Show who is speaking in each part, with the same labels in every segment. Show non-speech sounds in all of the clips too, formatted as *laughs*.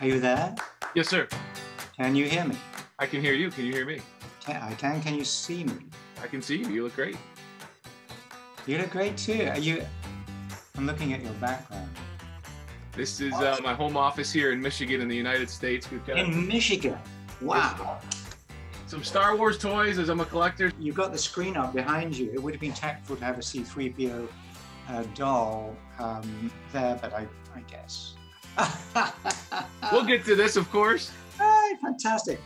Speaker 1: Are you there?
Speaker 2: Yes, sir.
Speaker 1: Can you hear me?
Speaker 2: I can hear you. Can you hear me?
Speaker 1: Can, I can. Can you see me?
Speaker 2: I can see you. You look great.
Speaker 1: You look great too. Are you? I'm looking at your background.
Speaker 2: This is uh, my home office here in Michigan in the United States. We've got
Speaker 1: In Michigan. Wow.
Speaker 2: some Star Wars toys as I'm a collector.
Speaker 1: You've got the screen up behind you. It would have been tactful to have a C3PO uh, doll um, there, but I, I guess. *laughs*
Speaker 2: We'll get to this, of course.
Speaker 1: Hey, fantastic.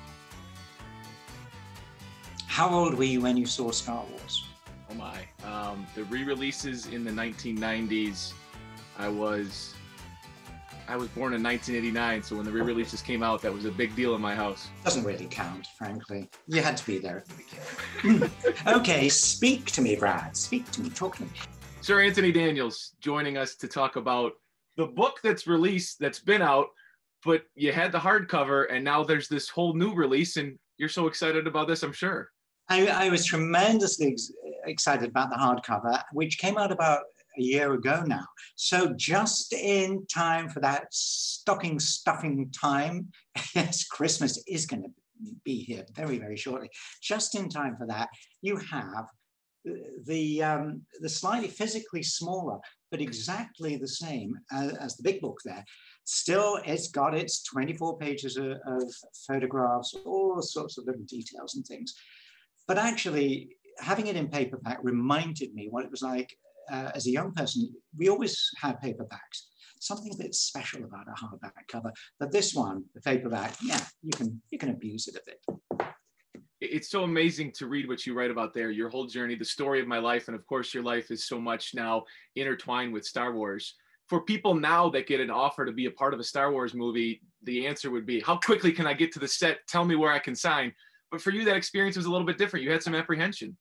Speaker 1: How old were you when you saw Star Wars?
Speaker 2: Oh my. Um, the re-releases in the 1990s, I was I was born in 1989, so when the re-releases came out, that was a big deal in my house.
Speaker 1: Doesn't really count, frankly. You had to be there at the beginning. *laughs* okay, speak to me, Brad. Speak to me. Talk to me.
Speaker 2: Sir Anthony Daniels joining us to talk about the book that's released that's been out, but you had the hardcover and now there's this whole new release and you're so excited about this, I'm sure.
Speaker 1: I, I was tremendously ex- excited about the hardcover, which came out about a year ago now. So just in time for that stocking stuffing time, *laughs* yes, Christmas is going to be here very, very shortly. Just in time for that, you have the um, the slightly physically smaller, but exactly the same as, as, the big book there. Still, it's got its 24 pages of, of photographs, all sorts of little details and things. But actually, having it in paperback reminded me what it was like uh, as a young person. We always had paperbacks. Something a bit special about a hardback cover, but this one, the paperback, yeah, you can you can abuse it a bit
Speaker 2: it's so amazing to read what you write about there your whole journey the story of my life and of course your life is so much now intertwined with star wars. For people now that get an offer to be a part of a star wars movie the answer would be how quickly can i get to the set? Tell me where i can sign. But for you that experience was a little bit different. You had some apprehension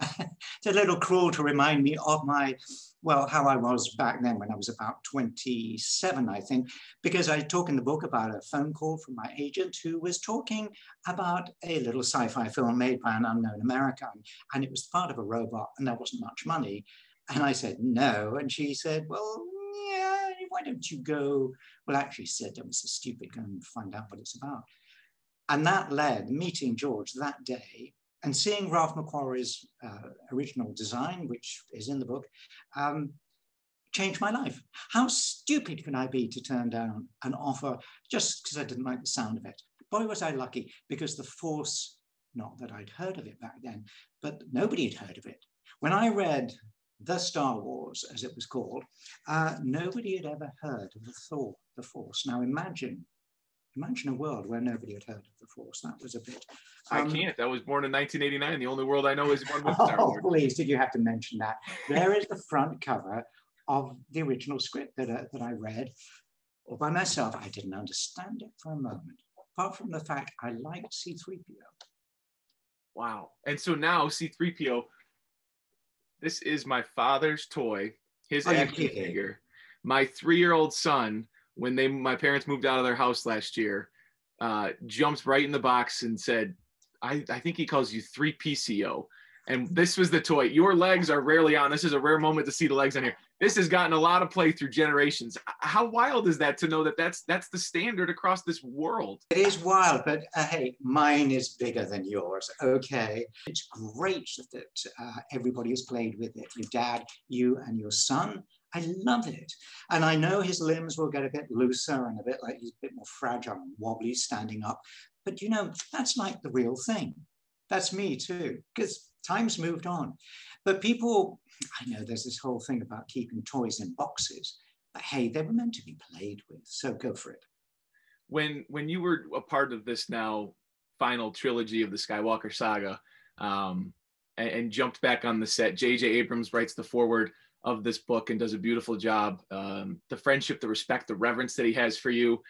Speaker 2: *laughs*
Speaker 1: it's a little cruel to remind me of my well, how I was back then when I was about 27, I think, because I talk in the book about a phone call from my agent who was talking about a little sci fi film made by an unknown American. And it was part of a robot and there wasn't much money. And I said, no. And she said, well, yeah, why don't you go? Well, actually said, don't be so stupid, go and find out what it's about. And that led, meeting George that day, and seeing Ralph McQuarrie's uh, original design, which is in the book, um, changed my life. How stupid can I be to turn down an offer just because I didn't like the sound of it? Boy, was I lucky because the Force, not that I'd heard of it back then, but nobody had heard of it. When I read The Star Wars, as it was called, uh, nobody had ever heard of the Thor, the Force. Now imagine imagine a world where nobody had heard of the Force. That was a bit.
Speaker 2: Um, I can't. I was born in 1989. The only world I know is one with Star Wars.
Speaker 1: Oh, please, did you have to mention that? There is the front cover of the original script that, uh, that I read. All by myself, I didn't understand it for a moment, apart from the fact I liked C3PO.
Speaker 2: Wow. And so now C3PO, this is my father's toy, his action figure. My three year old son when they my parents moved out of their house last year, uh, jumps right in the box and said, I, I think he calls you 3PCO. And this was the toy. Your legs are rarely on. This is a rare moment to see the legs on here. This has gotten a lot of play through generations. How wild is that to know that that's that's the standard across this world?
Speaker 1: It is wild, but uh, hey, mine is bigger than yours. Okay, it's great that uh, everybody has played with it. Your dad, you, and your son. I love it. And I know his limbs will get a bit looser and a bit like he's a bit more fragile and wobbly standing up. But you know, that's like the real thing. That's me too, because time's moved on. But people, I know there's this whole thing about keeping toys in boxes, but hey, they were meant to be played with. So go for it.
Speaker 2: When when you were a part of this now final trilogy of the Skywalker saga, um, and, and jumped back on the set, J.J. Abrams writes the foreword of this book and does a beautiful job. Um, the friendship, the respect, the reverence that he has for you,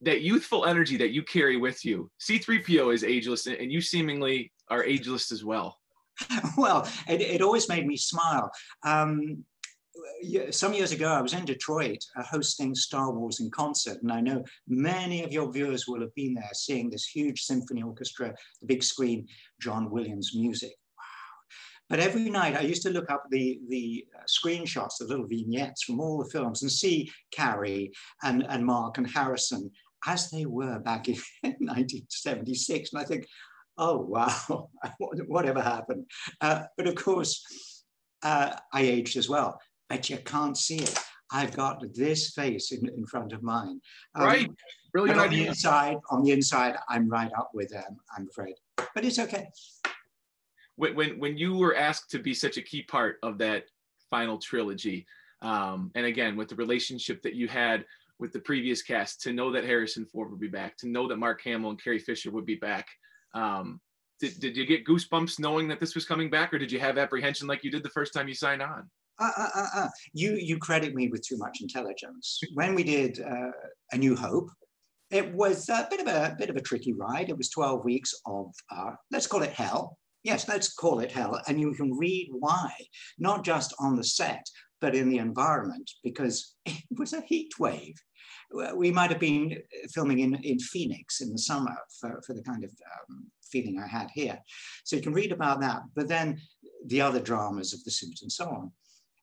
Speaker 2: that youthful energy that you carry with you. C3PO is ageless, and you seemingly are ageless as well. *laughs*
Speaker 1: Well, it, it always made me smile. Um, some years ago, I was in Detroit uh, hosting Star Wars in concert, and I know many of your viewers will have been there seeing this huge symphony orchestra, the big screen, John Williams music. But every night I used to look up the, the uh, screenshots, the little vignettes from all the films and see Carrie and, and Mark and Harrison as they were back in *laughs* 1976. And I think, oh, wow, *laughs* whatever happened? Uh, but of course, uh, I aged as well, but you can't see it. I've got this face in, in front of mine.
Speaker 2: Um, right. Brilliant
Speaker 1: on idea. The inside, on the inside, I'm right up with them, I'm afraid. But it's okay.
Speaker 2: When, when, when you were asked to be such a key part of that final trilogy, um, and again, with the relationship that you had with the previous cast, to know that Harrison Ford would be back, to know that Mark Hamill and Carrie Fisher would be back, um, did, did you get goosebumps knowing that this was coming back, or did you have apprehension like you did the first time you signed on?
Speaker 1: Uh, uh, uh, uh. you you credit me with too much intelligence. When we did uh, A New Hope, it was a bit of a bit of a tricky ride. It was 12 weeks of uh, let's call it hell. Yes, let's call it hell, and you can read why, not just on the set, but in the environment, because *laughs* it was a heat wave we might have been filming in, in Phoenix in the summer for, for the kind of um, feeling I had here. So you can read about that, but then the other dramas of the suit and so on.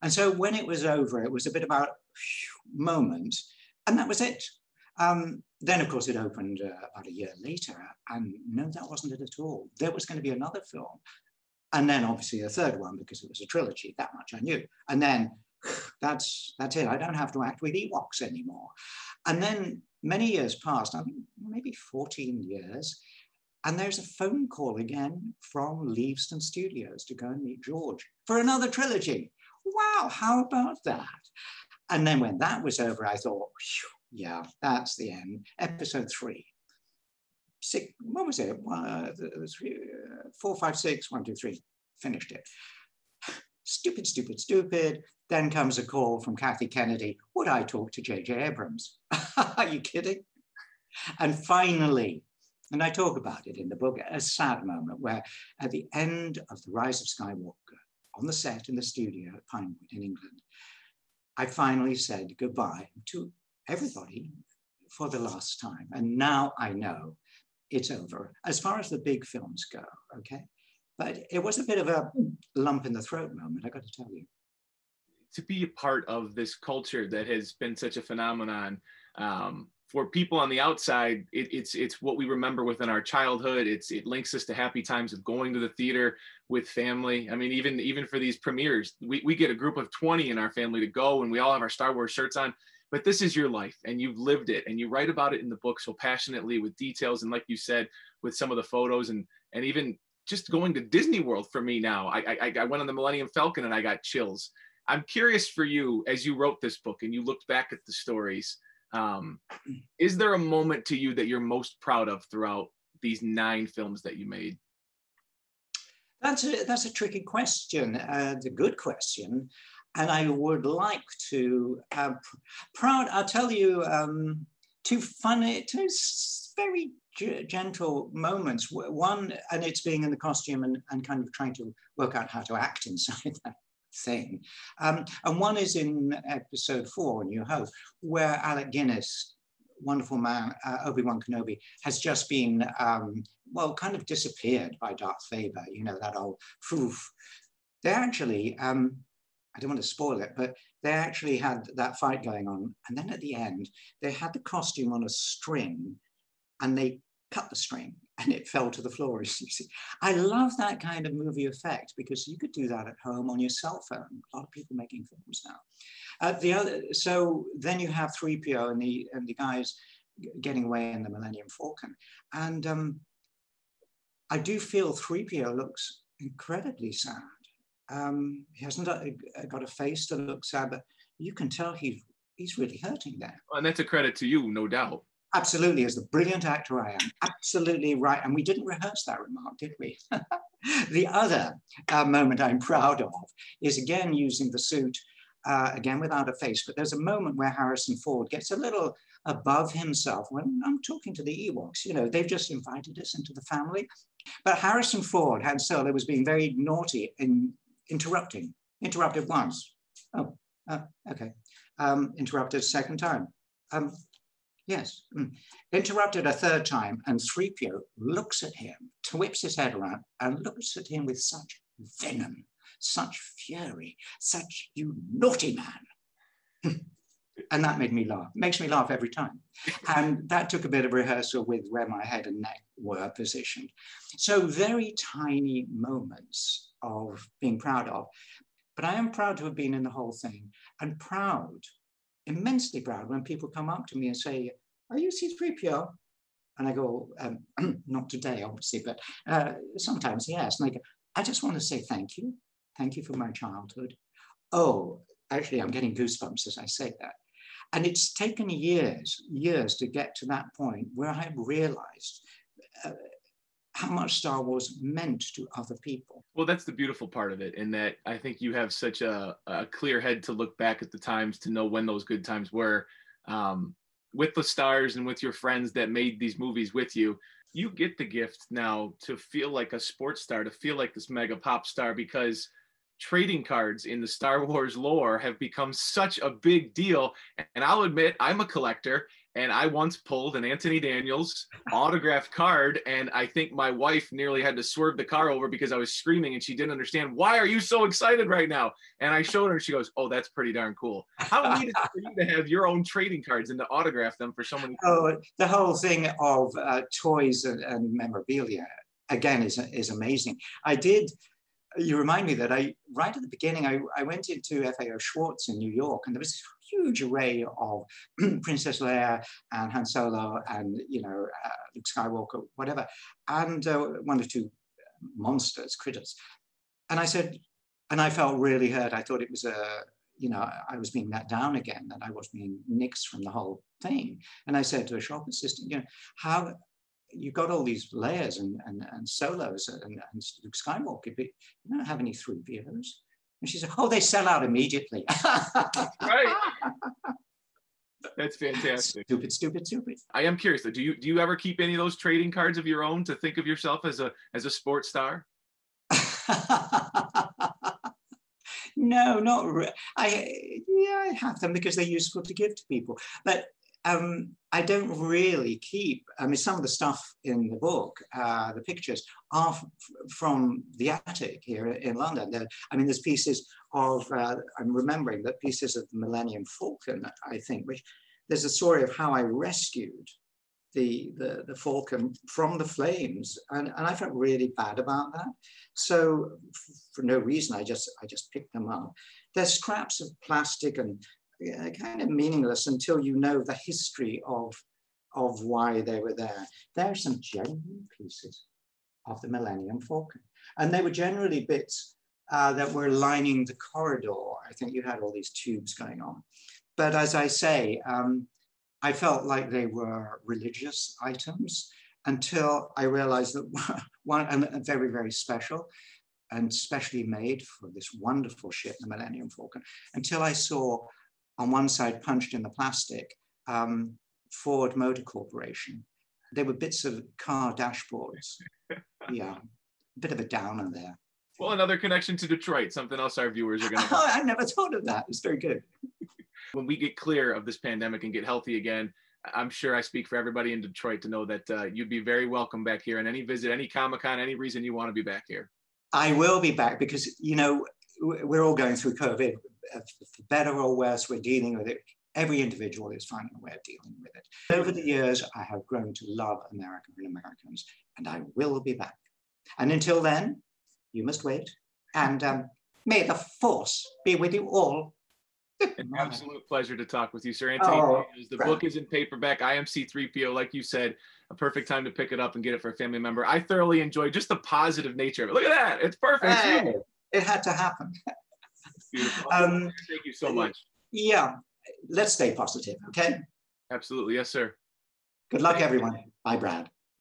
Speaker 1: And so when it was over, it was a bit about moment, and that was it. Um, then, of course, it opened uh, about a year later, and no, that wasn't it at all. There was going to be another film, and then obviously a third one because it was a trilogy. That much I knew. And then *sighs* that's that's it. I don't have to act with Ewoks anymore. And then many years passed, I think maybe 14 years, and there's a phone call again from Leavesden Studios to go and meet George for another trilogy. Wow, how about that? And then when that was over, I thought, yeah, that's the end. Episode three. Six, what was it? Uh, three, uh, four, five, six, one, two, three. Finished it. *sighs* Stupid, stupid, stupid. Then comes a call from Kathy Kennedy. Would I talk to J.J. Abrams? *laughs* Are you kidding? And finally, and I talk about it in the book, a sad moment where at the end of The Rise of Skywalker, on the set in the studio at Pinewood in England, I finally said goodbye to everybody for the last time. And now I know it's over as far as the big films go, okay? But it was a bit of a lump in the throat moment, I got to tell you
Speaker 2: to be a part of this culture that has been such a phenomenon um, for people on the outside it, it's it's what we remember within our childhood it's it links us to happy times of going to the theater with family i mean even even for these premieres we, we get a group of 20 in our family to go and we all have our star wars shirts on but this is your life and you've lived it and you write about it in the book so passionately with details and like you said with some of the photos and and even just going to disney world for me now i i, I went on the millennium falcon and i got chills I'm curious for you as you wrote this book and you looked back at the stories. Um, is there a moment to you that you're most proud of throughout these nine films that you made?
Speaker 1: That's a, that's a tricky question. It's a good question. And I would like to, uh, proud, I'll tell you um, two funny, two very gentle moments. One, and it's being in the costume and, and kind of trying to work out how to act inside that thing. Um, and one is in episode four, New Hope, where Alec Guinness, wonderful man, uh, Obi-Wan Kenobi, has just been, um, well, kind of disappeared by Darth Vader, you know, that old poof. They actually, um, I don't want to spoil it, but they actually had that fight going on. And then at the end, they had the costume on a string and they cut the string and it fell to the floor. *laughs* I love that kind of movie effect because you could do that at home on your cell phone. A lot of people making films now. Uh, the other, so then you have 3PO and the and the guys getting away in the Millennium Falcon, and um, I do feel 3PO looks incredibly sad. Um, he hasn't got a face that looks sad, but you can tell he's he's really hurting there.
Speaker 2: And that's a credit to you, no doubt.
Speaker 1: Absolutely, as the brilliant actor I am, absolutely right. And we didn't rehearse that remark, did we? *laughs* the other uh, moment I'm proud of is again using the suit, uh, again without a face, but there's a moment where Harrison Ford gets a little above himself when I'm talking to the Ewoks. You know, they've just invited us into the family. But Harrison Ford, Han Solo, was being very naughty in interrupting, interrupted once. Oh, uh, okay. Um, interrupted a second time. Um, Yes. Mm. Interrupted a third time, and 3PO looks at him, whips his head around, and looks at him with such venom, such fury, such you naughty man. *laughs* And that made me laugh. Makes me laugh every time. And that took a bit of rehearsal with where my head and neck were positioned. So very tiny moments of being proud of. But I am proud to have been in the whole thing and proud, immensely proud when people come up to me and say, are you C3PO? And I go, um, *clears throat* not today, obviously, but uh, sometimes yes. And I go, I just want to say thank you. Thank you for my childhood. Oh, actually, I'm getting goosebumps as I say that. And it's taken years, years to get to that point where I realized uh, how much Star Wars meant to other people.
Speaker 2: Well, that's the beautiful part of it, in that I think you have such a, a clear head to look back at the times to know when those good times were. Um, with the stars and with your friends that made these movies with you, you get the gift now to feel like a sports star, to feel like this mega pop star because trading cards in the Star Wars lore have become such a big deal. And I'll admit, I'm a collector and I once pulled an Anthony Daniels autographed card, and I think my wife nearly had to swerve the car over because I was screaming and she didn't understand why are you so excited right now. And I showed her, and she goes, "Oh, that's pretty darn cool." How neat for you to have your own trading cards and to autograph them for someone? *laughs*
Speaker 1: Oh, the whole thing of uh, toys and, and memorabilia again is is amazing. I did you remind me that I, right at the beginning, I, I went into FAO Schwarz in New York and there was a huge array of *clears throat* Princess Leia and Han Solo and, you know, uh, Luke Skywalker, whatever, and uh, one or two monsters, critters. And I said, and I felt really hurt. I thought it was a, you know, I was being let down again, that I was being nixed from the whole thing. And I said to a shop assistant, you know, how, you've got all these Leias and, and, and solos and, and Luke Skywalker, but you don't have any 3POs. And she said, oh, they sell out immediately. *laughs*
Speaker 2: right. That's fantastic.
Speaker 1: Stupid, stupid, stupid.
Speaker 2: I am curious though. Do you do you ever keep any of those trading cards of your own to think of yourself as a as a sports star? *laughs*
Speaker 1: no, not really. I yeah, I have them because they're useful to give to people. But um, I don't really keep, I mean, some of the stuff in the book, uh, the pictures, are from the attic here in London. There, I mean, there's pieces of, uh, I'm remembering that pieces of the Millennium Falcon, I think, which there's a story of how I rescued the, the, the Falcon from the flames. And, and I felt really bad about that. So for no reason, I just, I just picked them up. There's scraps of plastic and yeah, kind of meaningless until you know the history of, of why they were there. There are some genuine pieces of the Millennium Falcon. And they were generally bits uh, that were lining the corridor. I think you had all these tubes going on. But as I say, um, I felt like they were religious items until I realized that *laughs* one, and very, very special and specially made for this wonderful ship, the Millennium Falcon, until I saw on one side punched in the plastic, um, Ford Motor Corporation. They were bits of car dashboards. *laughs* yeah, a bit of a downer there.
Speaker 2: Well, another connection to Detroit, something else our viewers are going *laughs* to.
Speaker 1: Oh, I never thought of that. It's very good. *laughs*
Speaker 2: when we get clear of this pandemic and get healthy again, I'm sure I speak for everybody in Detroit to know that uh, you'd be very welcome back here. And any visit, any Comic Con, any reason you want to be back here.
Speaker 1: I will be back because, you know, we're all going through COVID, for better or worse, we're dealing with it. Every individual is finding a way of dealing with it. Over the years, I have grown to love America and Americans, and I will be back. And until then, you must wait. And um, may the force be with you all.
Speaker 2: An absolute pleasure to talk with you, Sir Anthony. Oh, the book is in paperback. I am C3PO, like you said, a perfect time to pick it up and get it for a family member. I thoroughly enjoyed just the positive nature of it. Look at that. It's perfect. Hey,
Speaker 1: it had to happen. *laughs*
Speaker 2: Um, Thank you so much.
Speaker 1: Yeah, let's stay positive, okay?
Speaker 2: Absolutely. Yes, sir.
Speaker 1: Good luck, everyone. Bye, Brad.